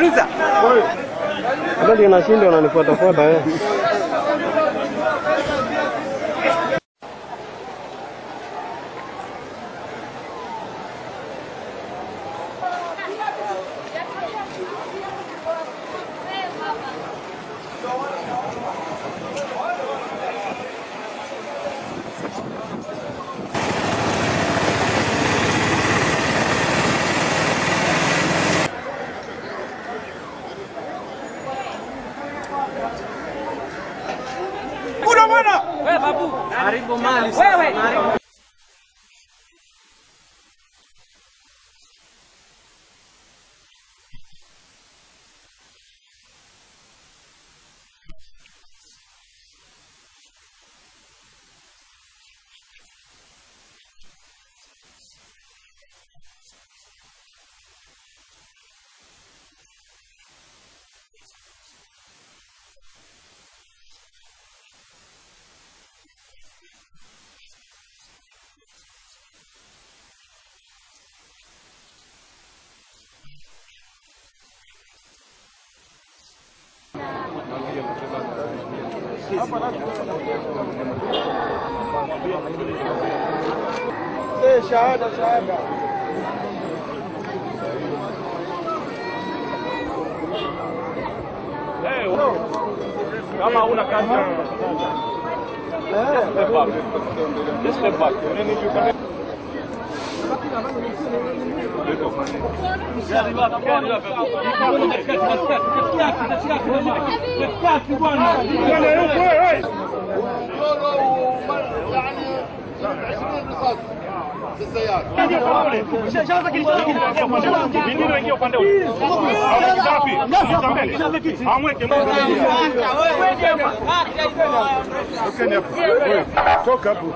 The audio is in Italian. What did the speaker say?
Alusa. Wakati unashinda unanifuatafuata wewe. Kuna bwana. Haribu mali. Wewe. Eh, shahada shahada. Kama una kazi step back. Just step back. And then if you can Nini wengie Hatutaki bwana. Toka hapo.